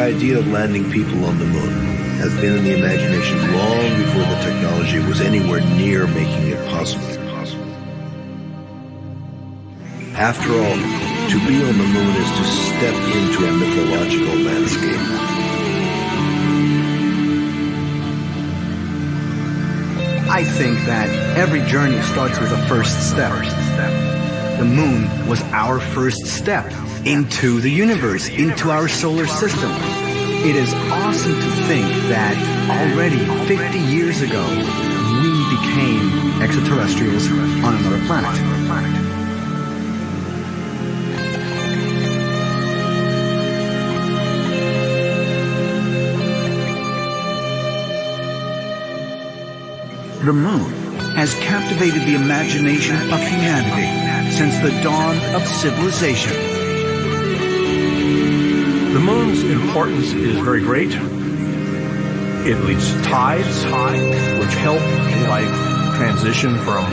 idea of landing people on the moon has been in the imagination long before the technology was anywhere near making it possible. After all, to be on the moon is to step into a mythological landscape. I think that every journey starts with a first step. The moon was our first step into the universe, into our solar system. It is awesome to think that already 50 years ago, we became extraterrestrials on another planet. The moon has captivated the imagination of humanity since the dawn of civilization. The moon's importance is very great. It leads to tides, high, which help in life transition from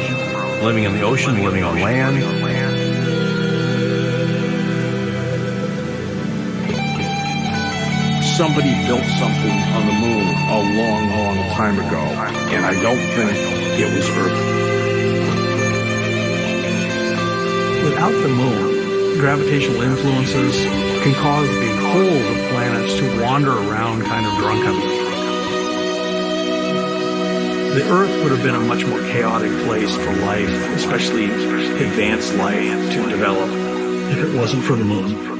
living in the ocean to living on land. Somebody built something on the moon a long, long time ago, and I don't think it was Earth. Without the moon, gravitational influences can cause the whole of planets to wander around kind of drunkenly. The Earth would have been a much more chaotic place for life, especially advanced life, to develop if it wasn't for the moon.